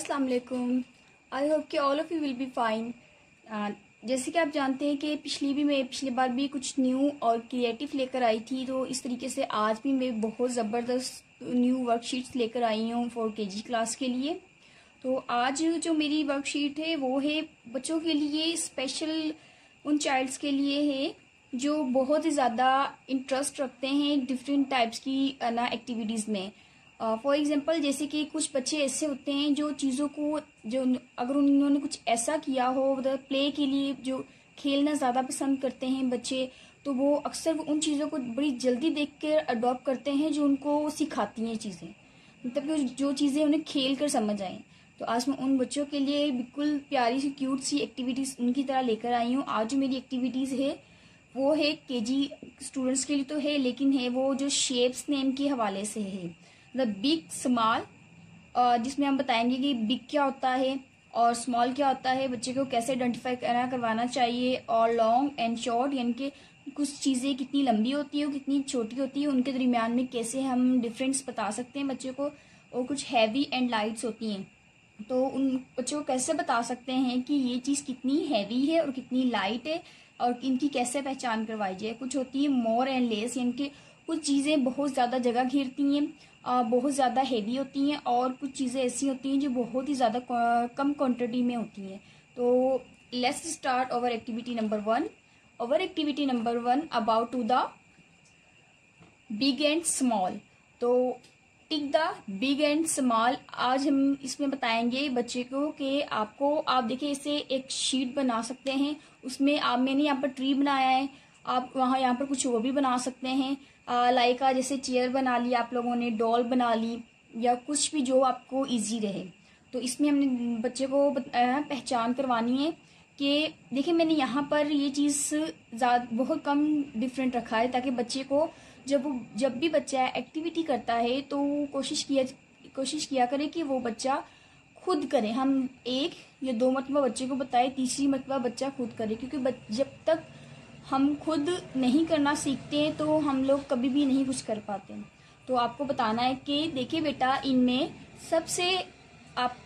अस्सलाम वालेकुम। I hope कि all of you will be fine जैसे कि आप जानते हैं कि पिछली भी मैं, पिछली बार भी कुछ न्यू और क्रिएटिव लेकर आई थी तो इस तरीके से आज भी मैं बहुत ज़बरदस्त न्यू वर्कशीट्स लेकर आई हूँ फोर के जी क्लास के लिए। तो आज जो मेरी वर्कशीट है, वो है बच्चों के लिए स्पेशल उन चाइल्ड्स के लिए है, जो बहुत ही ज़्यादा इंटरेस्ट रखते हैं डिफरेंट टाइप्स की ना एक्टिविटीज़ में। फॉर एग्जांपल जैसे कि कुछ बच्चे ऐसे होते हैं जो चीज़ों को, जो अगर उन्होंने कुछ ऐसा किया हो मतलब प्ले के लिए जो खेलना ज़्यादा पसंद करते हैं बच्चे तो वो अक्सर उन चीज़ों को बड़ी जल्दी देख कर अडॉप्ट करते हैं जो उनको सिखाती हैं चीज़ें। मतलब कि जो चीज़ें उन्हें खेल कर समझ आए। तो आज मैं उन बच्चों के लिए बिल्कुल प्यारी सी क्यूट सी एक्टिविटीज़ उनकी तरह लेकर आई हूँ। आज जो मेरी एक्टिविटीज़ है, वो है के जी स्टूडेंट्स के लिए तो है, लेकिन है वो जो शेप्स नेम के हवाले से है। द बिग स्मॉल जिसमें हम बताएँगे कि बिग क्या होता है और स्मॉल क्या होता है, बच्चे को कैसे आइडेंटिफाई करना, करवाना चाहिए और लॉन्ग एंड शॉर्ट यानी कि कुछ चीज़ें कितनी लंबी होती है और कितनी छोटी होती है, उनके दरमियान में कैसे हम डिफरेंस बता सकते हैं, बच्चे को और कुछ हैवी एंड लाइट्स होती हैं। तो उन बच्चों को कैसे बता सकते हैं कि ये चीज़ कितनी हैवी है और कितनी लाइट है और इनकी कैसे पहचान करवाई जाए? कुछ होती है मोर एंड लेस यानी कि कुछ चीज़ें बहुत ज़्यादा जगह घेरती हैं बहुत ज़्यादा हेवी होती हैं और कुछ चीज़ें ऐसी होती हैं जो बहुत ही ज़्यादा कम क्वांटिटी में होती हैं। तो let's start over activity number one over activity number one about to the big and small तो tick the big and small आज हम इसमें बताएँगे बच्चे को कि आपको, आप देखिए इसे एक शीट बना सकते हैं। उसमें आप, मैंने यहाँ पर ट्री बनाया है। आप वहाँ, यहाँ पर कुछ वो भी बना सकते हैं। लाइका जैसे चेयर बना ली, आप लोगों ने डॉल बना ली, या कुछ भी जो आपको इजी रहे। तो इसमें हमने बच्चे को पहचान करवानी है कि, देखिए, मैंने यहाँ पर ये चीज़ बहुत कम डिफरेंट रखा है, ताकि बच्चे को जब जब भी बच्चा एक्टिविटी करता है तो कोशिश किया कोशिश किया करे कि वो बच्चा खुद करे। हम एक या दो मतबा बच्चे को बताए, तीसरी मतबा बच्चा खुद करे, क्योंकि जब तक हम खुद नहीं करना सीखते हैं तो हम लोग कभी भी नहीं कुछ कर पाते तो आपको बताना है कि देखिए बेटा इनमें सबसे आप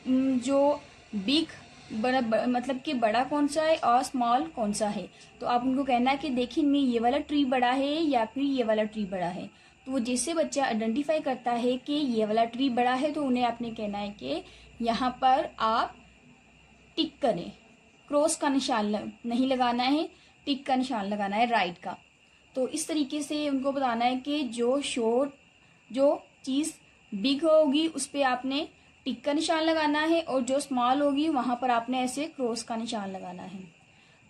जो बिग बड़ा, मतलब कि बड़ा कौन सा है और स्मॉल कौन सा है? तो आप उनको कहना है कि देखिए इनमें ये वाला ट्री बड़ा है या फिर ये वाला ट्री बड़ा है। तो वो जैसे बच्चा आइडेंटिफाई करता है कि ये वाला ट्री बड़ा है तो उन्हें आपने कहना है कि यहाँ पर आप टिक करें। क्रॉस का निशान नहीं लगाना है। टिक का निशान लगाना है राइट का। तो इस तरीके से उनको बताना है कि जो शोर, जो चीज़ बिग होगी, उस पर आपने टिक का निशान लगाना है और जो स्मॉल होगी, वहाँ पर आपने ऐसे क्रॉस का निशान लगाना है।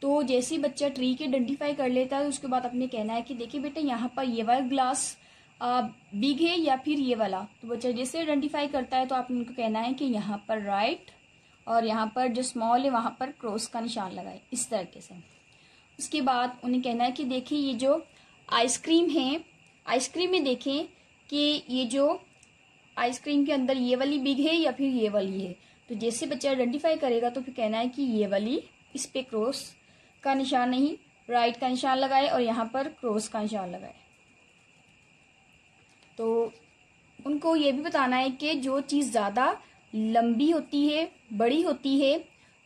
तो जैसे ही बच्चा ट्री के आइडेंटिफाई कर लेता है, उसके बाद आपने कहना है कि देखिए बेटा, यहाँ पर ये वाला ग्लास बिग है या फिर ये वाला? तो बच्चा जैसे आइडेंटिफाई करता है तो आपने उनको कहना है कि यहाँ पर राइट और यहाँ पर जो स्मॉल है, वहाँ पर क्रॉस का निशान लगाए। इस तरीके से। उसके बाद उन्हें कहना है कि देखिए ये जो आइसक्रीम है, आइसक्रीम में देखें कि ये जो आइसक्रीम के अंदर ये वाली बिग है या फिर ये वाली है। तो जैसे बच्चा आइडेंटिफाई करेगा तो फिर कहना है कि ये वाली इस पे क्रॉस का निशान नहीं राइट का निशान लगाए और यहाँ पर क्रॉस का निशान लगाए। तो उनको ये भी बताना है कि जो चीज़ ज़्यादा लंबी होती है, बड़ी होती है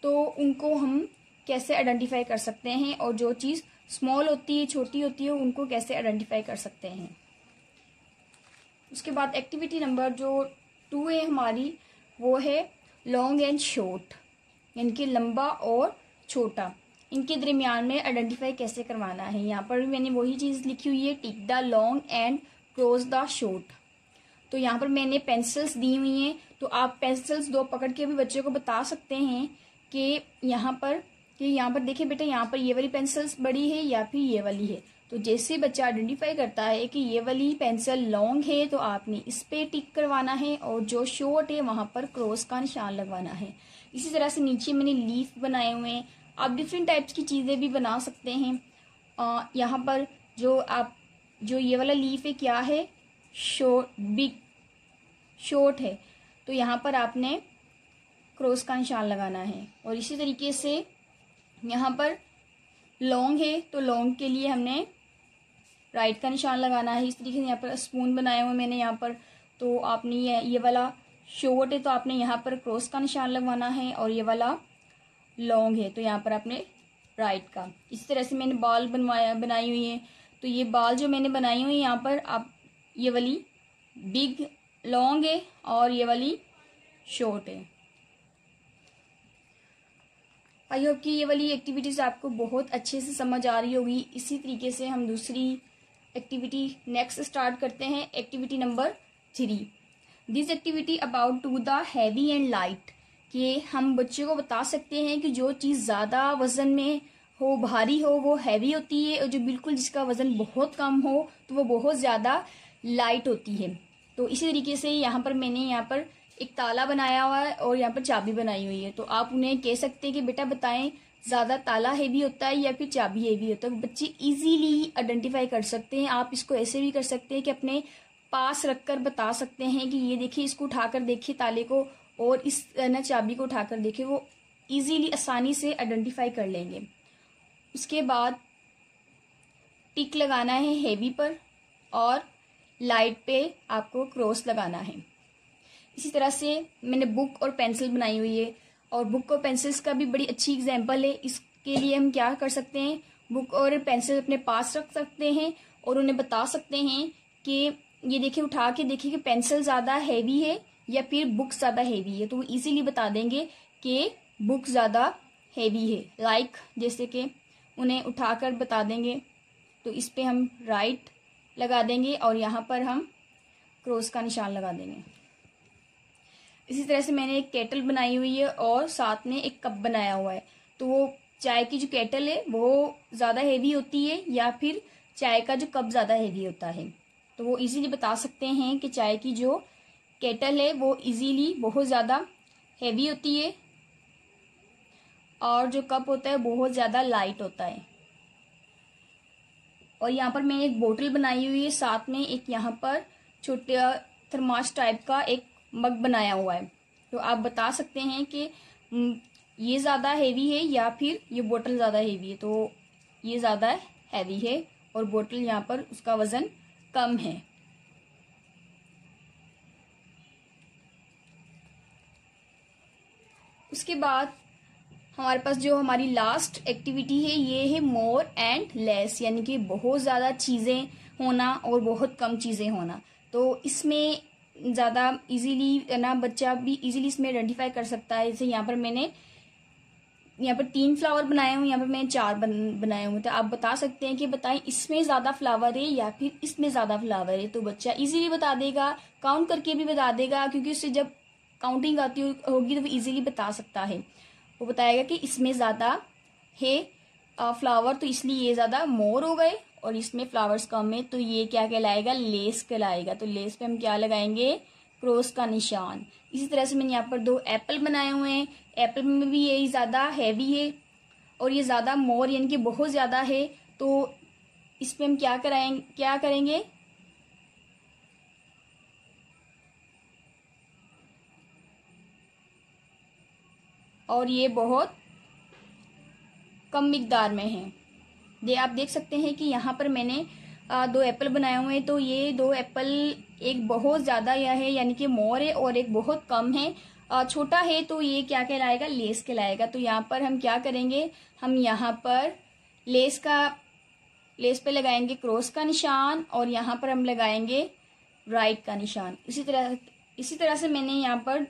तो उनको हम कैसे आइडेंटिफाई कर सकते हैं और जो चीज़ स्मॉल होती है, छोटी होती है, उनको कैसे आइडेंटिफाई कर सकते हैं। उसके बाद एक्टिविटी नंबर जो टू है हमारी, वो है लॉन्ग एंड शॉर्ट यानी कि लंबा और छोटा। इनके दरमियान में आइडेंटिफाई कैसे करवाना है? यहाँ पर भी मैंने वही चीज़ लिखी हुई है tick the long and close the short तो यहाँ पर मैंने पेंसिल्स दी हुई हैं। तो आप पेंसिल्स दो पकड़ के भी बच्चे को बता सकते हैं कि यहाँ पर कि यहाँ पर देखिए बेटा, यहाँ पर ये वाली पेंसिल्स बड़ी है या फिर ये वाली है? तो जैसे बच्चा आइडेंटिफाई करता है कि ये वाली पेंसिल लॉन्ग है तो आपने इस पे टिक करवाना है और जो शॉर्ट है, वहाँ पर क्रॉस का निशान लगवाना है। इसी तरह से नीचे मैंने लीफ बनाए हुए हैं। आप डिफरेंट टाइप्स की चीज़ें भी बना सकते हैं। यहाँ पर जो आप, जो ये वाला लीफ है, क्या है? शॉर्ट बिग शॉर्ट है। तो यहाँ पर आपने क्रॉस का निशान लगाना है। और इसी तरीके से यहाँ पर लॉन्ग है तो लॉन्ग के लिए हमने राइट का निशान लगाना है। इस तरीके से यहाँ पर स्पून बनाए हुए मैंने यहाँ पर। तो आपने ये ये वाला शॉर्ट है तो आपने यहाँ पर क्रॉस का निशान लगवाना है और ये वाला लॉन्ग है तो यहाँ पर आपने राइट का। इस तरह से मैंने बाल बनवाया, बनाई हुई है। तो ये बाल जो मैंने बनाई हुई है, यहाँ पर आप ये वाली बिग लॉन्ग है और ये वाली शॉर्ट है। आई होप कि ये वाली एक्टिविटीज़ आपको बहुत अच्छे से समझ आ रही होगी। इसी तरीके से हम दूसरी एक्टिविटी नेक्स्ट स्टार्ट करते हैं activity number three this activity about to the heavy and light कि हम बच्चे को बता सकते हैं कि जो चीज़ ज़्यादा वज़न में हो, भारी हो, वो हैवी होती है और जो बिल्कुल जिसका वज़न बहुत कम हो तो वो बहुत ज़्यादा लाइट होती है। तो इसी तरीके से यहाँ पर मैंने यहाँ पर एक ताला बनाया हुआ है और यहाँ पर चाबी बनाई हुई है। तो आप उन्हें कह सकते हैं कि, बेटा, बताएँ, ज़्यादा ताला हैवी होता है या फिर चाबी हैवी होता है? बच्चे इजीली आइडेंटिफाई कर सकते हैं। आप इसको ऐसे भी कर सकते हैं कि अपने पास रखकर बता सकते हैं कि, ये देखिए, इसको उठाकर देखिए ताले को और इस ना, चाबी को उठाकर देखिए। वो इजीली आसानी से आइडेंटिफाई कर लेंगे। उसके बाद टिक लगाना है हेवी पर और लाइट पे आपको क्रॉस लगाना है। इसी तरह से मैंने बुक और पेंसिल बनाई हुई है। और बुक और पेंसिल्स का भी बड़ी अच्छी एग्ज़ाम्पल है। इसके लिए हम क्या कर सकते हैं? बुक और पेंसिल अपने पास रख सकते हैं और उन्हें बता सकते हैं कि ये देखिए उठा के देखिए कि पेंसिल ज़्यादा हैवी है या फिर बुक ज़्यादा हैवी है। तो वो इजीली बता देंगे कि बुक ज़्यादा हैवी है। लाइक like, जैसे कि उन्हें उठाकर बता देंगे। तो इस पे हम राइट लगा देंगे और यहाँ पर हम क्रॉस का निशान लगा देंगे। इसी तरह से मैंने एक केटल बनाई हुई है और साथ में एक कप बनाया हुआ है। तो वो चाय की जो केटल है, वो ज़्यादा हेवी होती है या फिर चाय का जो कप ज़्यादा हेवी होता है। तो वो इजीली बता सकते हैं कि चाय की जो केटल है, वो इजीली बहुत ज़्यादा हेवी होती है और जो कप होता है, बहुत ज़्यादा लाइट होता है। और यहाँ पर मैंने एक बोतल बनाई हुई है, साथ में एक यहाँ पर छोटे थर्मास टाइप का एक मग बनाया हुआ है। तो आप बता सकते हैं कि ये ज़्यादा हैवी है या फिर ये बोतल ज़्यादा हैवी है? तो ये ज़्यादा हैवी है और बोतल यहाँ पर उसका वज़न कम है। उसके बाद हमारे पास जो हमारी लास्ट एक्टिविटी है, ये है मोर एंड लेस यानी कि बहुत ज़्यादा चीज़ें होना और बहुत कम चीज़ें होना। तो इसमें ज़्यादा इजीली ना बच्चा भी इजीली इसमें आइडेंटिफाई कर सकता है। जैसे यहाँ पर मैंने यहाँ पर तीन फ्लावर बनाए हुए यहाँ पर मैंने चार बन, बनाए हुए तो आप बता सकते हैं कि बताएँ इसमें ज़्यादा फ्लावर है या फिर इसमें ज़्यादा फ्लावर है? तो बच्चा इजीली बता देगा काउंट करके भी बता देगा क्योंकि उससे जब काउंटिंग आती होगी तो वो इजीली बता सकता है। वो बताएगा कि इसमें ज़्यादा है फ्लावर तो इसलिए ये ज़्यादा मोर हो गए। और इसमें फ्लावर्स कम है तो ये क्या कहलाएगा? लेस कहलाएगा। तो लेस पे हम क्या लगाएँगे? क्रॉस का निशान। इसी तरह से मैंने यहाँ पर दो एप्पल बनाए हुए हैं। एप्पल में भी यही ज़्यादा हैवी है और ये ज़्यादा मोर यानी कि बहुत ज़्यादा है। तो इस पर हम क्या कराएँगे क्या करेंगे? और ये बहुत कम मिकदार में है। ये आप देख सकते हैं कि यहाँ पर मैंने दो एप्पल बनाए हुए हैं। तो ये दो एप्पल, एक बहुत ज़्यादा यह है, यानी कि मोर है और एक बहुत कम है। छोटा है तो ये क्या कहलाएगा? लेस कहलाएगा। तो यहाँ पर हम क्या करेंगे? हम यहाँ पर लेस का, लेस पे लगाएँगे क्रॉस का निशान और यहाँ पर हम लगाएँगे राइट का निशान। इसी तरह इसी तरह से मैंने यहाँ पर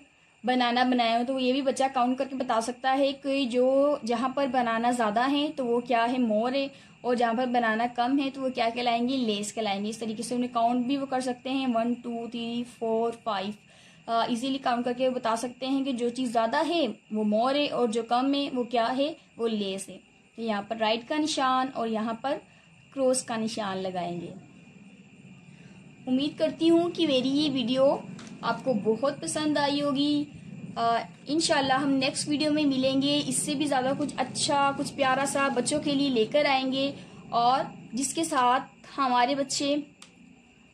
बनाना बनाया हो तो ये भी बच्चा काउंट करके बता सकता है कि जो जहाँ पर बनाना ज़्यादा है तो वो क्या है मोर है, और जहाँ पर बनाना कम है तो वो क्या कहलाएँगे? लेस कहलाएँगे। इस तरीके से उन्हें काउंट भी वो कर सकते हैं। One two three four five easily count करके बता सकते हैं कि जो चीज़ ज़्यादा है, वो मोर है, और जो कम है, वो क्या है? वो लेस है। तो यहाँ पर राइट का निशान और यहाँ पर क्रॉस का निशान लगाएँगे। उम्मीद करती हूँ कि मेरी ये वीडियो आपको बहुत पसंद आई होगी। इनशाला हम नेक्स्ट वीडियो में मिलेंगे। इससे भी ज़्यादा कुछ अच्छा कुछ प्यारा सा बच्चों के लिए लेकर आएँगे और जिसके साथ हमारे बच्चे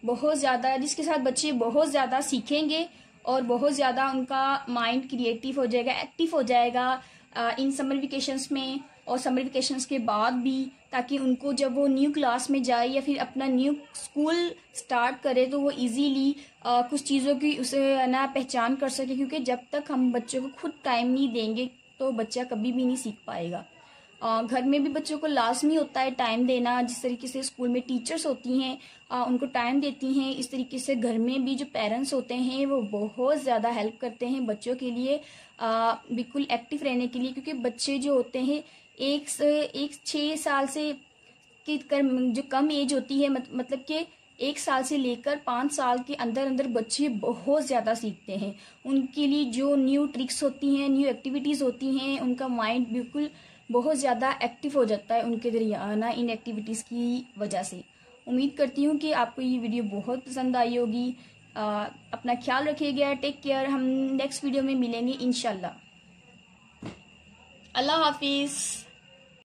बहुत ज़्यादा, जिसके साथ बच्चे बहुत ज़्यादा सीखेंगे और बहुत ज़्यादा उनका माइंड क्रिएटिव हो जाएगा एक्टिव हो जाएगा इन समर वेकेशंस में। और समर वेकेशंस के बाद भी ताकि उनको जब वो न्यू क्लास में जाए या फिर अपना न्यू स्कूल स्टार्ट करे तो वो इजीली कुछ चीज़ों की उसे ना पहचान कर सके। क्योंकि जब तक हम बच्चों को खुद टाइम नहीं देंगे तो बच्चा कभी भी नहीं सीख पाएगा। आ, घर में भी बच्चों को लाजमी होता है टाइम देना। जिस तरीके से स्कूल में टीचर्स होती हैं उनको टाइम देती हैं इस तरीके से घर में भी जो पेरेंट्स होते हैं वो बहुत ज़्यादा हेल्प करते हैं बच्चों के लिए बिल्कुल एक्टिव रहने के लिए। क्योंकि बच्चे जो होते हैं एक से एक छः साल से की जो कम एज होती है मत, मतलब कि एक साल से लेकर पाँच साल के अंदर अंदर बच्चे बहुत ज़्यादा सीखते हैं। उनके लिए जो न्यू ट्रिक्स होती हैं न्यू एक्टिविटीज़ होती हैं उनका माइंड बिल्कुल बहुत ज़्यादा एक्टिव हो जाता है उनके दरियाना इन एक्टिविटीज़ की वजह से। उम्मीद करती हूँ कि आपको ये वीडियो बहुत पसंद आई होगी। अपना ख्याल रखिएगा टेक केयर हम नेक्स्ट वीडियो में मिलेंगे इन अल्लाह हाफिज़।